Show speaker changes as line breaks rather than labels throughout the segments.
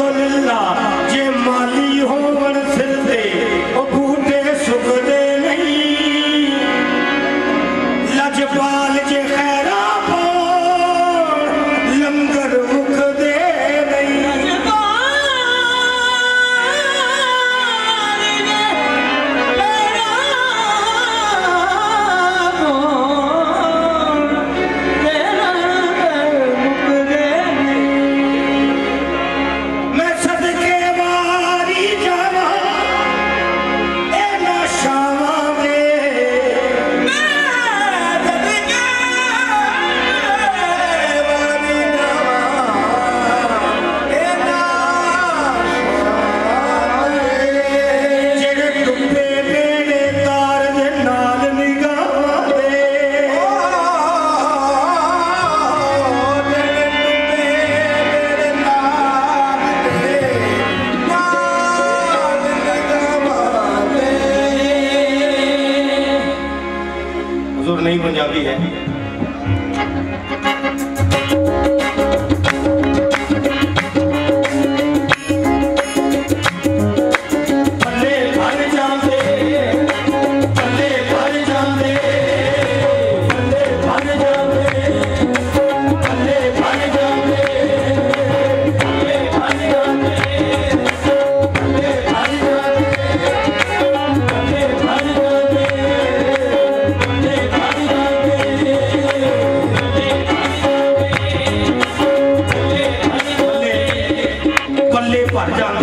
আলহামদুলিল্লাহ যে नहीं पंजाबी है। あれじ。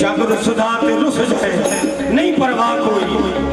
जग सुधा ते रुस जाए नहीं परवाह कोई।